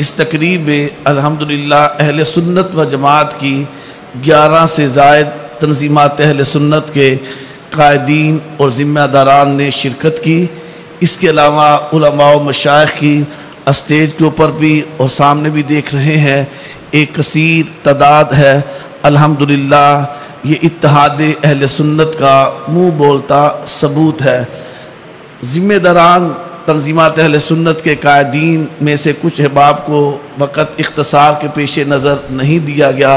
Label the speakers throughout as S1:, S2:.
S1: इस तकरीब में अल्हम्दुलिल्लाह अहल सुन्नत व जमात की ग्यारह से जायद तनजीमत अहल सुन्नत के कायदीन और ज़िम्मेदारान ने शिरकत की। इसके अलावा मशाइ की स्टेज के ऊपर भी और सामने भी देख रहे हैं। एक कसर तादाद है। अल्हम्दुलिल्लाह ये इत्तेहाद अहल सुन्नत का मुँह बोलता सबूत है। ज़िम्मेदारान तनजीमत अहल सुन्नत के कायदीन में से कुछ अहबाब को वक़्त इख्तसार के पेश नज़र नहीं दिया गया।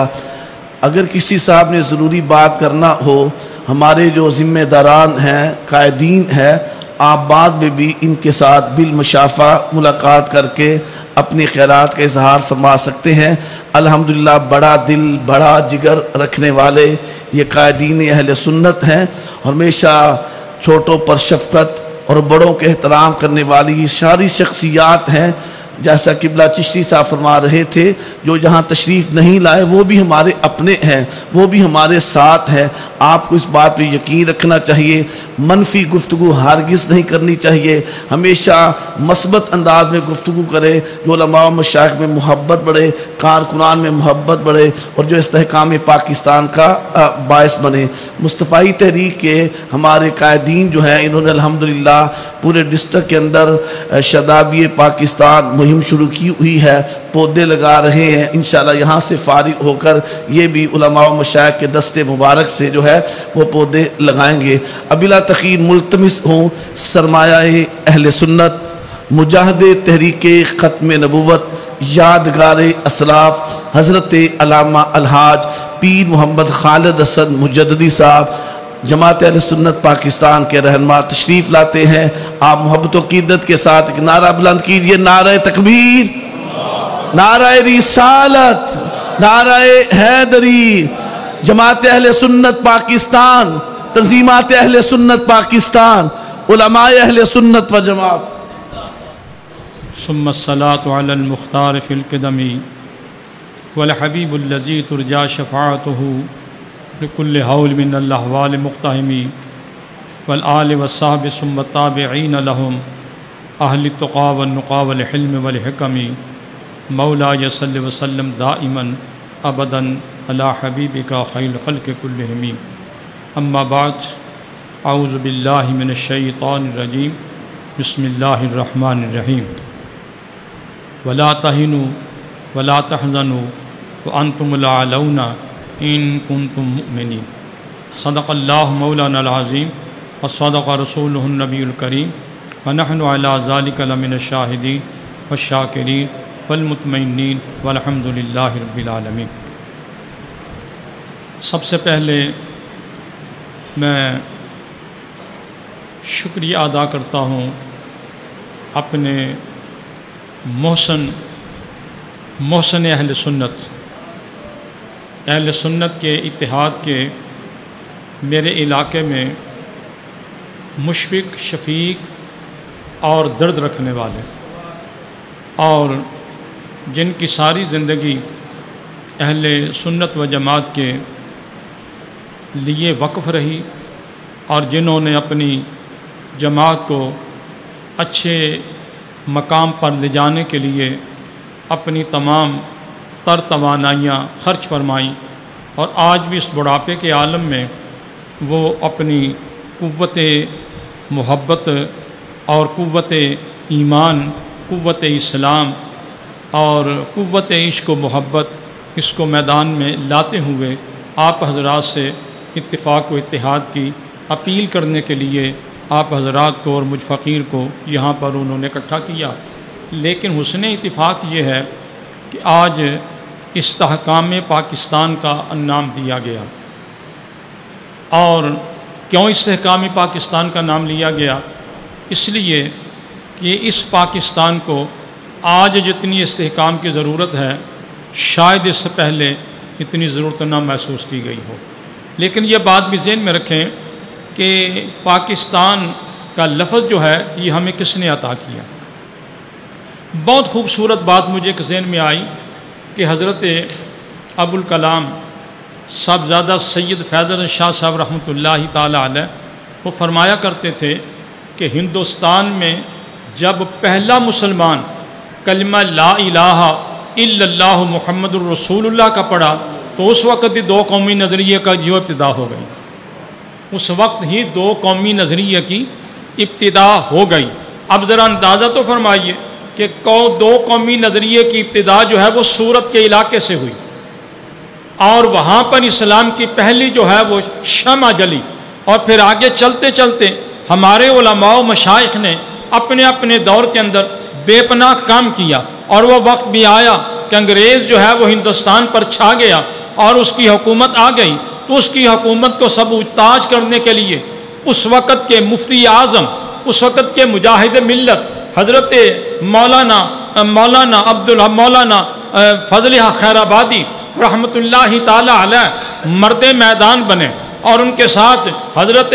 S1: अगर किसी साहब ने ज़रूरी बात करना हो, हमारे जो ज़िम्मेदारान हैं, कायदीन हैं, आप बाद में भी इनके साथ बिलमशाफ़ा मुलाकात करके अपने ख्याल का इजहार फरमा सकते हैं। अल्हम्दुलिल्लाह, बड़ा दिल, बड़ा जिगर रखने वाले ये कायदीन अहल सुन्नत हैं। हमेशा छोटों पर शफकत और बड़ों के एहतराम करने वाली ये सारी शख्सियात हैं जैसा किबला चिश्ती साहब फरमा रहे थे, जो जहाँ तशरीफ़ नहीं लाए, वो भी हमारे अपने हैं, वो भी हमारे साथ हैं। आपको इस बात पर यकीन रखना चाहिए, मनफी गुफ्तु हारगिस नहीं करनी चाहिए। हमेशा मस्बत अंदाज में गुफ्तु करे, जो मशाइ में मोहब्बत बढ़े कारकुनान में मोहब्बत बढ़े, और जो इसकाम पाकिस्तान का बायस बने। मुस्तफ़ी तहरीक के हमारे कायदीन जो हैं, इन्होंने अलहमदिल्ला पूरे डिस्ट्रिक्ट के अंदर शदाबी पाकिस्तान मुहिम शुरू की हुई है, पौधे लगा रहे हैं। इन यहाँ से फारिग होकर ये भी मशाइ के दस्ते मुबारक से जो है, वो पौधे लगाएँगे। अबिला तखीर मुलतमस हूँ सरमाया अहल सुन्नत, मुजाहद तहरीक ख़त्म नबूत यादगार असलाफ हज़रत अलामा अलहाज, पीर मोहम्मद खालिद असद मुजदी साहब जमात सुन्नत पाकिस्तान के रहनमा तशरीफ़ लाते हैं। आप मोहब्बत कीदत के साथ एक नारा बुलंद कीजिए। नारा तकबीर, नारा रिसालत, नारा हैदरी। जमात अहल सुन्नत पाकिस्तान तंजीमत अहल सुन्नत पाकिस्तान अहल सुन्नत व जमात।
S2: सुम्मसलातमुख्तार फ़िलकदमी वलहबीबुल्लजी तुरजा शफ़ात लकुल हौल मिनवाल वल आल वसाहब लहम अहल तक़ावनक़ावल हिल्म वलहकमी मौला यल वसलम दाइमन अबदन अला हबीब का खैल खल के कुल्लमी अम्माबाद आउज़बिल्लिमिनशैतानरजीम बसमीम वला तहिनु वला तहजनु व अनतुमलाउना इन कुन तुम मिनी सदक़ल्ला मौलानाज़ीम व सदक़ रसूलनबीकरीम वनहन ज़ालिकलमिन शाहिदीन व शाकिरीन वलमतमिन वलहमदिल्ला सबसे पहले मैं शुक्रिया अदा करता हूँ अपने मोहसन मोहसन अहल सुन्नत अहल सुन्नत के इतिहाद के मेरे इलाके में मुशफ़ शफ़ीक और दर्द रखने वाले और जिनकी सारी ज़िंदगी अहल सुन्नत व जमात के लिए वक्फ़ रही और जिन्होंने अपनी जमात को अच्छे मकाम पर ले जाने के लिए अपनी तमाम तर तोानाइयाँ खर्च फरमाईं और आज भी इस बुढ़ापे के आलम में वो अपनी क़वत मोहब्बत और क़वत ईमान क़वत इस्लाम और क़वत इश्क मोहब्बत इसको मैदान में लाते हुए आप हजरात से इत्तेफाक व इतिहाद की अपील करने के लिए आप हजरात को और मुझ फ़कीर को यहाँ पर उन्होंने इकट्ठा किया। लेकिन हुसन इतफ़ाक़ ये है कि आज istahकाम पाकिस्तान का नाम दिया गया। और क्यों istahकाम पाकिस्तान का नाम लिया गया? इसलिए कि इस पाकिस्तान को आज जितनी istahकाम की ज़रूरत है, शायद इससे पहले इतनी ज़रूरत ना महसूस की गई हो। लेकिन यह बात भी जहन में रखें कि पाकिस्तान का लफ्ज़ जो है, ये हमें किसने अता किया? बहुत खूबसूरत बात मुझे एक जहन में आई कि हज़रत अबुल कलाम साहबजादा सैद फैज़ल शाह साहब रहमत ताला वो फरमाया करते थे कि हिंदुस्तान में जब पहला मुसलमान कलमा ला इलाहा मुहम्मदुर रसूलुल्लाह का पढ़ा तो उस वक्त ही दो कौमी नज़रिए का जो इब्तदा हो गई। उस वक्त ही दो कौमी नज़रिए की इब्तदा हो गई। अब ज़रा अंदाज़ा तो फरमाइए कि दो कौमी नज़रिए की इब्तदा जो है वो सूरत के इलाके से हुई। और वहाँ पर इस्लाम की पहली जो है वो शमा जली और फिर आगे चलते चलते हमारे उलमाओ मशाइ ने अपने अपने दौर के अंदर बेपना काम किया। और वह वक्त भी आया कि अंग्रेज़ जो है वो हिंदुस्तान पर छा गया और उसकी हुकूमत आ गई। तो उसकी हुकूमत को सब उताज करने के लिए उस वक़्त के मुफ्ती आज़म, उस वक़्त के मुजाहिद मिलत हज़रत मौलाना मौलाना अब्दुल, मौलाना फजल खैराबादी रहमत ला मर्द मैदान बने और उनके साथ हज़रत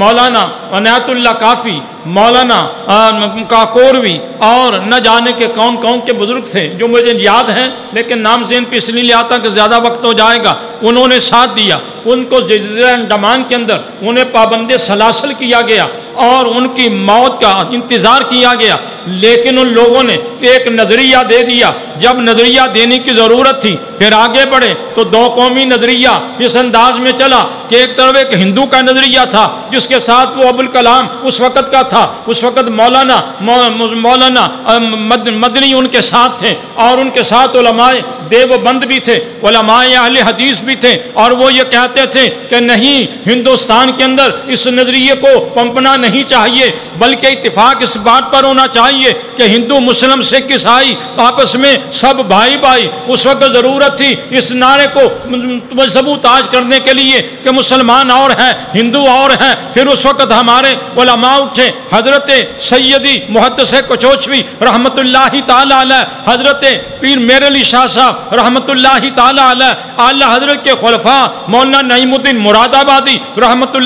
S2: मौलाना अनायतुल्ला काफ़ी मौलाना काकोरवी और न जाने के कौन कौन के बुज़ुर्ग थे, जो मुझे याद हैं, लेकिन नाम से इन पर इसलिए था कि ज़्यादा वक्त हो जाएगा। उन्होंने साथ दिया। उनको अंडमान के अंदर, उन्हें पाबंद सलासल किया गया, और उनकी मौत का इंतज़ार किया गया। लेकिन उन लोगों ने एक नज़रिया दे दिया। जब नज़रिया देने की ज़रूरत थी, फिर आगे बढ़े तो दो कौमी नज़रिया इस अंदाज में चला कि एक तरफ़ एक हिंदू का नज़रिया था, जिसके साथ वो अबुल कलाम उस वक़्त का था। उस वक़्त मौलाना मौलाना मद, मदनी उनके साथ थे और उनके साथ देवबंद भी थे अहल हदीस भी थे और वो ये कहते थे कि नहीं हिंदुस्तान के अंदर इस नज़रिए को पंपना नहीं चाहिए बल्कि इतफाक इस बात पर होना चाहिए कि हिंदू मुस्लिम सिख ईसाई आपस में सब भाई भाई उस वक्त ज़रूरत थी इस नारे को सबूत सबूताज करने के लिए कि मुसलमान और हैं हिंदू और हैं। फिर उस वक्त हमारे उलमा उठे हज़रत सैदी मुहदस कचोचवी रहमत हज़रत पीर मेर अली शाह साहब रहमत आला हज़रत के खलफा मौलाना नईमुद्दीन मुरादाबादी रहमत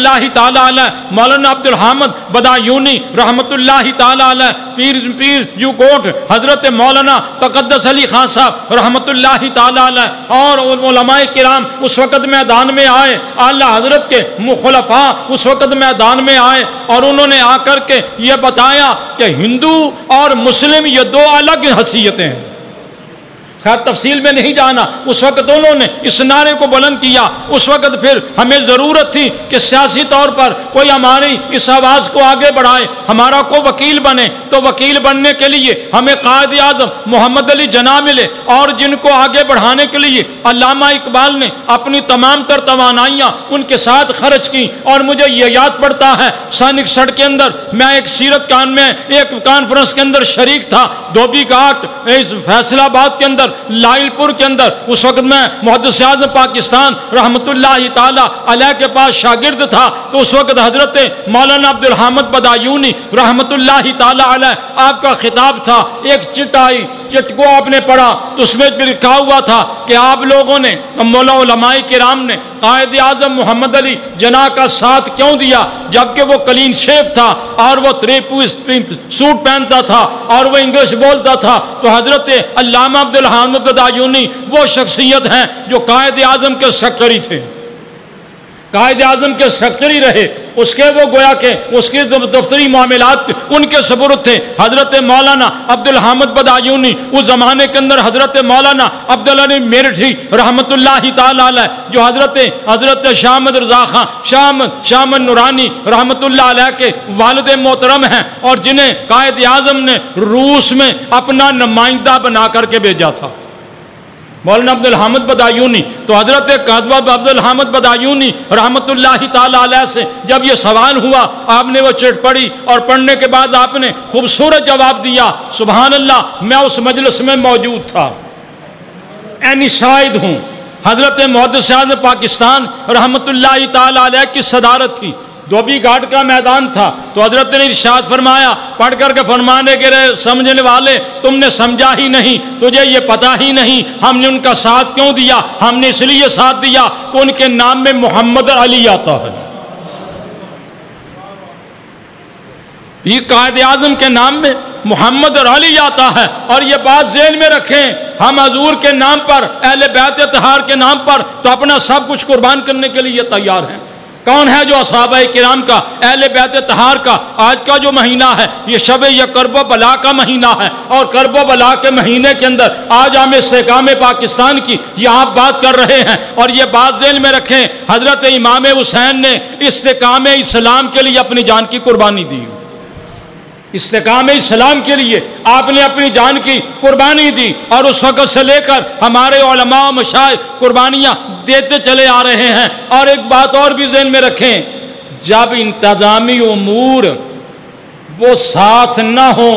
S2: मौलाना अब्दुल हामद बदायूनी रहमत पीर पीर यू कोट हज़रत मौलाना तकदस अली खान साहब रहमत और किराम उस वक़्त मैदान में आए, आला हज़रत के मुखलफा उस वक़्त मैदान में आए, और उन्होंने आकर के ये बताया कि हिंदू और मुस्लिम ये दो अलग हैसियतें हैं। खैर तफसील में नहीं जाना। उस वक्त उन्होंने इस नारे को बुलंद किया। उस वक्त फिर हमें ज़रूरत थी कि सियासी तौर पर कोई हमारी इस आवाज़ को आगे बढ़ाए, हमारा को वकील बने। तो वकील बनने के लिए हमें कायद आज़म मोहम्मद अली जना मिले और जिनको आगे बढ़ाने के लिए अलामा इकबाल ने अपनी तमाम तर तोानाइयाँ उनके साथ खर्च की। और मुझे ये याद पड़ता है सन इकसठ के अंदर मैं एक सीरत कान में एक कॉन्फ्रेंस के अंदर शरीक था। धोबी का फैसलाबाद के अंदर लाइलपुर के अंदर, उस वक्त में मोहद पाकिस्तान रहमत के पास शागिर्द था तो उस वक्त हज़रत मौलाना अब्दुल हामद बदायूनी रहमत आपका खिताब था, एक चिट आई चिट को आपने पढ़ा तो उसमें भी लिखा हुआ था कि आप लोगों ने मौलामाई राम ने, कायद आज़म मोहम्मद अली जना का साथ क्यों दिया? जबकि वो कलीन शेफ था और वो त्रिपू सूट पहनता था और वो इंग्लिश बोलता था। तो हज़रत अब्दुल हामिद वो शख्सियत हैं जो कायद आज़म के सेक्रेटरी थे। कायद आज़म के सेक्रेटरी रहे, उसके वो गोया के, उसके दफ्तरी मामलात, उनके सबूत थे। हज़रत मौलाना अब्दुल हामद बदायूनी, उस ज़माने के अंदर हज़रत मौलाना अब्दुल मेरठी रहमत जो हज़रत हज़रत शामद रजा खां शामद नुरानी रहमत के वालद मोहतरम हैं, और जिन्हें कायद आज़म ने रूस में अपना नुमाइंदा बना करके भेजा था। मौलाना अब्दुल हामद बदायूनी तो हज़रत कदब अब्दुल हामद बदायूनी रहमत से, जब ये सवाल हुआ, आपने वो चिट पढ़ी, और पढ़ने के बाद आपने खूबसूरत जवाब दिया सुबह अल्लाह मैं उस मजलिस में मौजूद था। एनी शाहिद हूँ। हज़रत मोहद पाकिस्तान रहमत की सदारत थी। धोबी घाट का मैदान था। तो हज़रत ने इर्शाद फरमाया, पढ़ करके फरमाने के रहे, समझने वाले, तुमने समझा ही नहीं, तुझे ये पता ही नहीं, हमने उनका साथ क्यों दिया? हमने इसलिए साथ दिया कि उनके नाम में मोहम्मद अली आता है। ये कायद आज़म के नाम में मोहम्मद और अली आता है। और ये बात जेल में रखें, हम हजूर के नाम पर, अहले बैत तहार के नाम पर तो अपना सब कुछ कुर्बान करने के लिए तैयार हैं। कौन है जो असाब कराम का, अहल बैत तहार का? आज का जो महीना है, ये शब यह करब बला का महीना है। और करब बला के महीने के अंदर आज हम इसकाम पाकिस्तान की यहाँ बात कर रहे हैं। और ये बात जेल में रखें। हज़रत इमाम हुसैन ने इस्तेकाम इस्लाम के लिए अपनी जान की कुर्बानी दी। इस्तेकाम इस्लाम के लिए आपने अपनी जान की कुर्बानी दी और उस वक़्त से लेकर हमारे मशाए कुर्बानियाँ देते चले आ रहे हैं। और एक बात और भी जहन में रखें, जब इंतज़ामी उमूर वो साथ न हो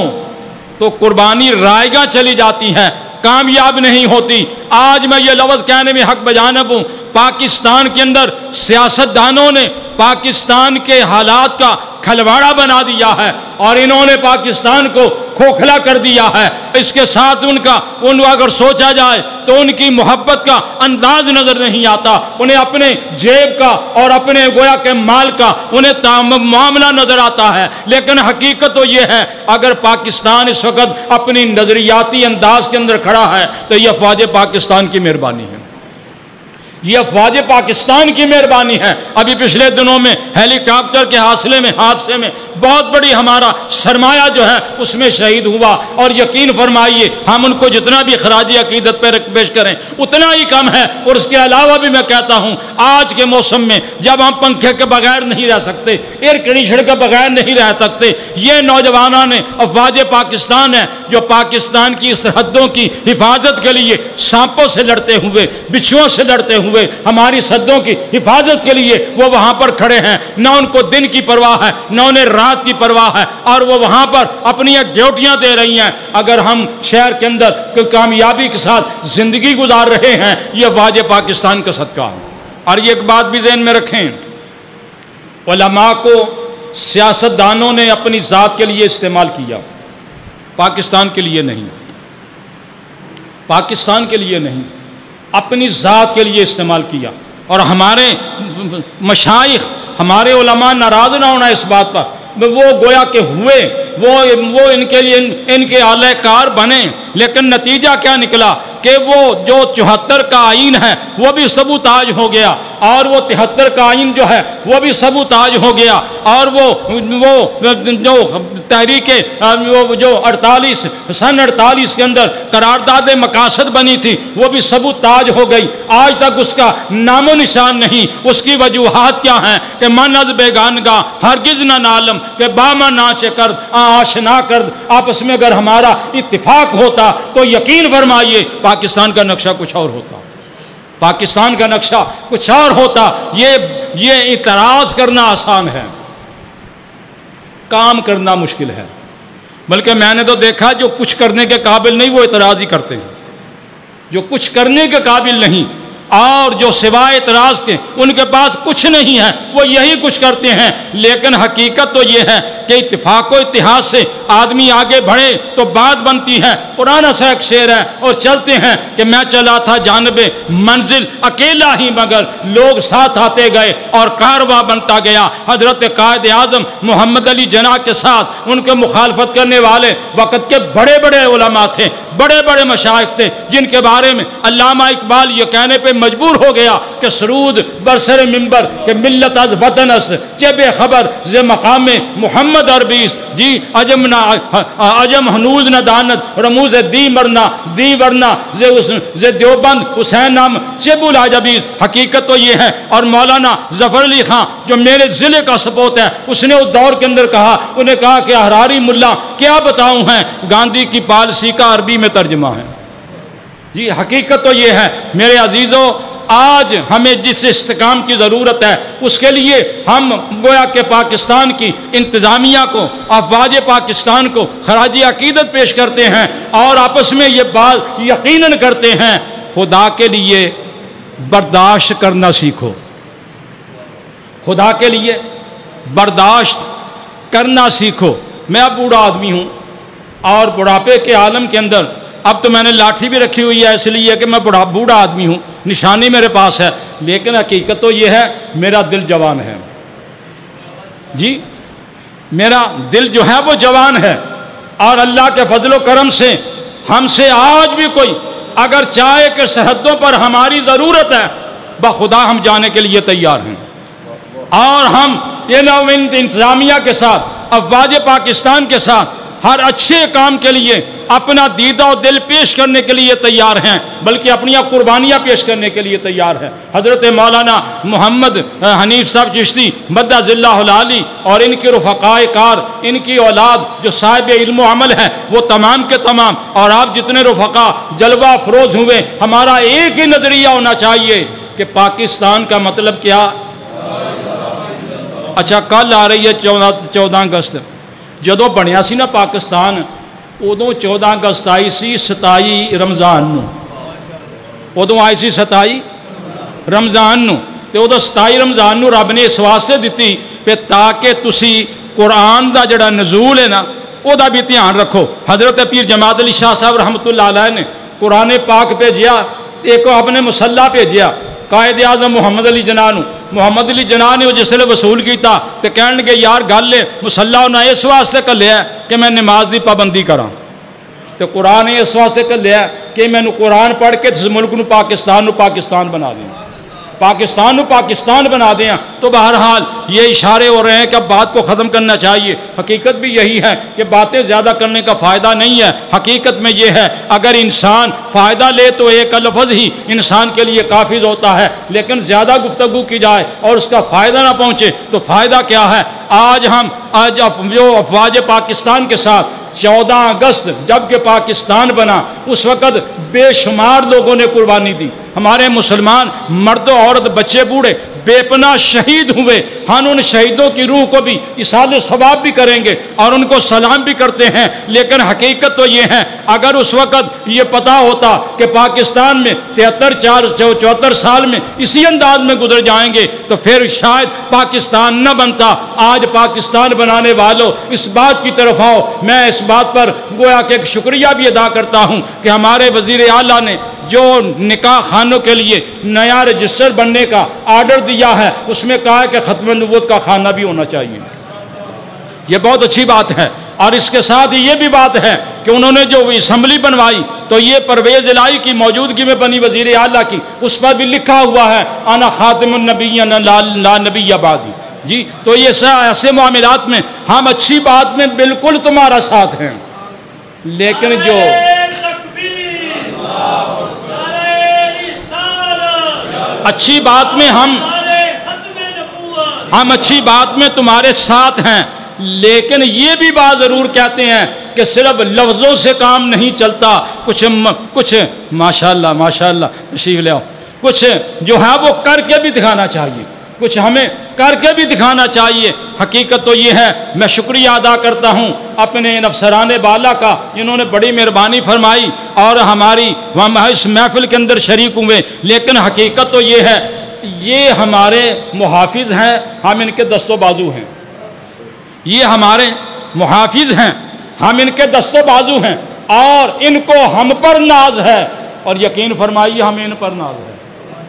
S2: तो कुर्बानी रायगा चली जाती हैं, कामयाब नहीं होती। आज मैं ये लफ्ज़ कहने में हक बजानब हूँ पाकिस्तान के अंदर सियासतदानों ने पाकिस्तान के हालात का खलवाड़ा बना दिया है और इन्होंने पाकिस्तान को खोखला कर दिया है। इसके साथ उनका उन अगर सोचा जाए तो उनकी मोहब्बत का अंदाज नज़र नहीं आता। उन्हें अपने जेब का और अपने गोया के माल का, उन्हें मामला नज़र आता है। लेकिन हकीकत तो यह है, अगर पाकिस्तान इस वक्त अपनी नजरियाती अंदाज के अंदर खड़ा है तो यह अफवाज पाकिस्तान की मेहरबानी है। ये अफवाज पाकिस्तान की मेहरबानी है। अभी पिछले दिनों में हेलीकॉप्टर के हादसे में हादसे में बहुत बड़ी हमारा सरमाया जो है, उसमें शहीद हुआ। और यकीन फरमाइए, हम उनको जितना भी खराजी अकीदत पर पेश करें, उतना ही कम है। और उसके अलावा भी मैं कहता हूँ, आज के मौसम में जब हम पंखे के बगैर नहीं रह सकते एयर कंडीशन के बगैर नहीं रह सकते, ये नौजवानों ने अफवाज पाकिस्तान है, जो पाकिस्तान की सरहदों की हिफाजत के लिए सांपों से लड़ते हुए बिच्छुओं से लड़ते हुए हुए, हमारी सदों की हिफाजत के लिए वो वहाँ पर खड़े हैं। ना उनको दिन की परवाह है, न उन्हें रात की परवाह है, और वो वहाँ पर अपनी ड्यूटियाँ दे रही हैं। अगर हम शहर के अंदर कामयाबी के साथ ज़िंदगी गुजार रहे हैं, ये वाज पाकिस्तान का सदका और ये एक बात भी जहन में रखें ओलमा को सियासतदानों ने अपनी ज़ात के लिए इस्तेमाल किया, पाकिस्तान के लिए नहीं। पाकिस्तान के लिए नहीं। अपनी ज़ात के लिए इस्तेमाल किया। और हमारे मशाइ हमारे उलमा नाराज़ ना होना इस बात पर। वो गोया के हुए वो वो इनके लिए इन, इनके आलकार बने लेकिन नतीजा क्या निकला? कि वो जो चौहत्तर का आइन है, वो भी सबूताज हो गया। और वो तिहत्तर का आइन जो है, वो भी सबूताज हो गया। और वो वो, जो तहरीक, वो, जो अड़तालीस, सन अड़तालीस के अंदर करारदाद मकासद बनी थी, वो भी सबूताज हो गई। आज तक उसका नामो निशान नहीं। उसकी वजूहत क्या हैं? कि मन अज बेगान का हरगिज ना नालम, के बामा नाच कर आशना कर आपस में अगर हमारा इतफाक होता तो यकीन फरमाइए पाकिस्तान का नक्शा कुछ और होता। पाकिस्तान का नक्शा कुछ और होता। ये ये इतराज़ करना आसान है। काम करना मुश्किल है। बल्कि मैंने तो देखा जो कुछ करने के काबिल नहीं, वो इतराज़ ही करते हैं। जो कुछ करने के काबिल नहीं और जो सिवाय इतराज के उनके पास कुछ नहीं है, वो यही कुछ करते हैं। लेकिन हकीकत तो ये है कि इतफाक़ इतिहास से आदमी आगे बढ़े तो बात बनती है। पुराना सा शेर है और चलते हैं कि मैं चला था जानबे मंजिल, अकेला ही मगर लोग साथ आते गए और कारवा बनता गया। हज़रत कायद आज़म मोहम्मद अली जना के साथ उनके मुखालफत करने वाले वक़्त के बड़े बड़े उलमा थे बड़े बड़े मशाइ थे, जिनके बारे में अलामा इकबाल ये कहने पर मजबूर हो गया कि सरूद बरसर मंबर के मिलत अज वतनस चब खबर जे मकाम मोहम्मद अरबीस, जी, अजम ना अजम हनूज न दानत, रमूज दी मरना, दी वरना, जे उस, जे देवबंद हुसैन नाम चेबुल आजबीस, हकीकत तो ये है, और मौलाना ज़फ़र अली खां, जो मेरे ज़िले का सपोत है, उसने उस दौर के अंदर कहा, उन्हें कहा कि हरारी मुल्ला, क्या बताऊँ है, गांधी की पॉलिसी का अरबी में तर्जमा है। जी, हकीकत तो ये है, मेरे अजीज़ों, आज हमें जिस इस्तेकाम की ज़रूरत है, उसके लिए हम गोया के पाकिस्तान की इंतज़ामिया को, अफवाज पाकिस्तान को खराज अकीदत पेश करते हैं और आपस में ये बात यकीन करते हैं, खुदा के लिए बर्दाश्त करना सीखो। खुदा के लिए बर्दाश्त करना सीखो। मैं अब बूढ़ा आदमी हूँ और बुढ़ापे के आलम के अंदर अब तो मैंने लाठी भी रखी हुई है, इसलिए कि मैं बूढ़ा बूढ़ा आदमी हूँ। निशानी मेरे पास है, लेकिन हकीकत तो ये है, मेरा दिल जवान है। जी? मेरा दिल जो है, वो जवान है। और अल्लाह के फजलो करम से, हमसे आज भी कोई, अगर चाहे कि सरहदों पर हमारी ज़रूरत है बखुदा हम जाने के लिए तैयार हैं। और हम, ये इंतज़ामिया के साथ, अफवाज पाकिस्तान के साथ हर अच्छे काम के लिए, अपना दीदा और दिल पेश करने के लिए तैयार हैं, बल्कि अपनी कुर्बानियाँ पेश करने के लिए तैयार हैं। हज़रत मौलाना मोहम्मद हनीफ साहब चिश्ती मद्दा ज़िल्लाली और इनके रफ़ाए कार, इनकी औलाद जो साहिब इल्म अमल है, वो तमाम के तमाम। और आप जितने रफ़ा जलवा फरोज हुए, हमारा एक ही नज़रिया होना चाहिए कि पाकिस्तान का मतलब क्या? अच्छा कल आ रही है चौदह चौदह अगस्त। जो बनया सी ना पाकिस्तान उदों चौदह अगस्त आई सी सताई रमज़ान उदों आई सी सताई रमज़ान तो उदो सताई रमज़ान रब ने इस वास्ते दी ताकि कुरान का जोड़ा नजूल है ना वह भी ध्यान रखो हज़रत पीर जमात अली शाह साहब रहमतुल्ला ने कुरने पाक भेजिया एक अपने मुसला भेजिया ਕਾਇਦ ਆਜ਼ਮ ਮੁਹੰਮਦ ਅਲੀ ਜਨਾਹ ਨੂੰ ਮੁਹੰਮਦ ਅਲੀ ਜਨਾਹ ਨੇ ਉਹ ਜਿਸਲੇ ਵਸੂਲ ਕੀਤਾ ਤੇ ਕਹਿਣ ਲੱਗੇ ਯਾਰ ਗੱਲ ਹੈ ਮੁਸੱਲਾ ਉਹਨਾਂ ਇਸ ਵਾਸਤੇ ਕੱਲਿਆ ਕਿ ਮੈਂ ਨਮਾਜ਼ ਦੀ ਪਾਬੰਦੀ ਕਰਾਂ ਤੇ ਕੁਰਾਨ ਇਸ ਵਾਸਤੇ ਕੱਲਿਆ ਕਿ ਮੈਨੂੰ ਕੁਰਾਨ ਪੜ੍ਹ ਕੇ ਇਸ ਮੁਲਕ ਨੂੰ ਪਾਕਿਸਤਾਨ ਨੂੰ ਪਾਕਿਸਤਾਨ ਬਣਾ ਦੇਣਾ पाकिस्तान को पाकिस्तान बना दें। तो बहरहाल, ये इशारे हो रहे हैं कि अब बात को ख़त्म करना चाहिए। हकीकत भी यही है कि बातें ज़्यादा करने का फ़ायदा नहीं है। हकीकत में ये है, अगर इंसान फ़ायदा ले तो एक लफज ही इंसान के लिए काफिज होता है। लेकिन ज़्यादा गुफ्तु की जाए और उसका फ़ायदा ना पहुँचे तो फ़ायदा क्या है? आज हम, आज जो अफवाज पाकिस्तान के साथ चौदह अगस्त जबकि पाकिस्तान बना, उस वक़्त बेशुमार लोगों ने कुर्बानी दी। हमारे मुसलमान मर्द औरत, बच्चे, बूढ़े बेपना शहीद हुए। हम उन शहीदों की रूह को भी इसाल सवाब भी करेंगे और उनको सलाम भी करते हैं। लेकिन हकीकत तो ये है, अगर उस वक़्त ये पता होता कि पाकिस्तान में तिहत्तर चार चौहत्तर साल में इसी अंदाज में गुजर जाएँगे तो फिर शायद पाकिस्तान न बनता। आज पाकिस्तान बनाने वालों, इस बात की तरफ़ आओ। मैं इस बात पर गोया के शुक्रिया भी अदा करता हूँ कि हमारे वज़ीर अला ने जो निकाह खानों के लिए नया रजिस्टर बनने का आर्डर दिया है, उसमें कहा है कि ख़त्म नबूत का खाना भी होना चाहिए। ये बहुत अच्छी बात है। और इसके साथ ये भी बात है कि उन्होंने जो असम्बली बनवाई तो ये परवेज इलाई की मौजूदगी में बनी वज़ीर अला की, उस पर भी लिखा हुआ है आना खातमनबी नबी आबादी जी तो ये ऐसे मामलात में हम अच्छी बात में बिल्कुल तुम्हारा साथ हैं। लेकिन जो अच्छी बात में हम हम अच्छी बात में तुम्हारे साथ हैं। लेकिन ये भी बात ज़रूर कहते हैं कि सिर्फ़ लफ्ज़ों से काम नहीं चलता। कुछ म, कुछ माशाल्लाह माशाल्लाह तशीफ ले आओ। कुछ जो है वो करके भी दिखाना चाहिए। कुछ हमें करके भी दिखाना चाहिए। हकीकत तो ये है, मैं शुक्रिया अदा करता हूँ अपने इन अफसरान बाला का इन्होंने बड़ी मेहरबानी फरमाई और हमारी हम इस महफिल के अंदर शरीक हुए। लेकिन हकीकत तो ये है, ये हमारे मुहाफ़ हैं, हम इनके दस्तों बाजू हैं। ये हमारे मुहाफ़ हैं, हम इनके दस्तों बाजू हैं और इनको हम पर नाज है। और यकीन फरमाइए, हमें इन पर नाज है।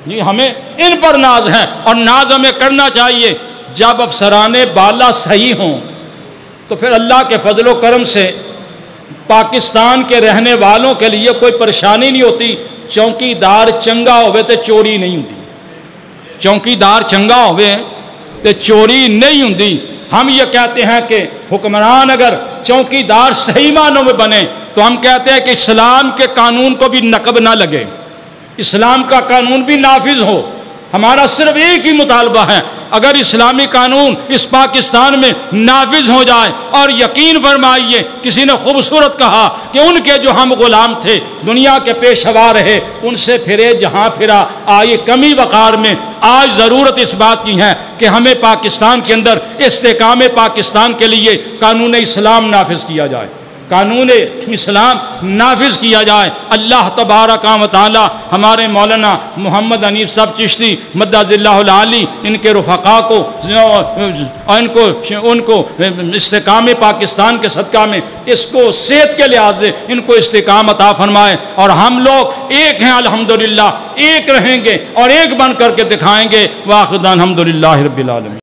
S2: जी, हमें इन पर नाज है और नाज हमें करना चाहिए। जब अफसरान बाला सही हों तो फिर अल्लाह के फजल करम से पाकिस्तान के रहने वालों के लिए कोई परेशानी नहीं होती। चौकीदार चंगा होवे तो चोरी नहीं होती चौकीदार चंगा होवे तो चोरी नहीं होती हम ये कहते हैं कि हुक्मरान अगर चौकीदार सही मानों में बने तो हम कहते हैं कि इस्लाम के कानून को भी नकब ना लगे। इस्लाम का कानून भी नाफिज हो, हमारा सिर्फ़ एक ही मुतालबा है, अगर इस्लामी कानून इस पाकिस्तान में नाफिज हो जाए और यकीन फरमाइए, किसी ने खूबसूरत कहा कि उनके जो हम गुलाम थे, दुनिया के पेशवा रहे, उनसे फिरे जहाँ फिरा, आए कमी वक़ार में। आज ज़रूरत इस बात की है कि हमें पाकिस्तान के अंदर इस्तेकाम पाकिस्तान के लिए कानून इस्लाम नाफिज किया जाए। कानून इस्लाम नाफिज किया जाए। अल्लाह तबारा का मताल हमारे मौलाना मोहम्मद अनीफ साहब चिश्ती मद्दाज़िल्लाली इनके रफ़ा को, इनको, उनको इस्तेकाम पाकिस्तान के सदका में, इसको सेहत के लिहाज से इनको इस्तेकाम अता फरमाए। और हम लोग एक हैं, अल्हम्दुलिल्लाह, एक रहेंगे और एक बन करके दिखाएँगे। वाखदान अलहमदिल्ला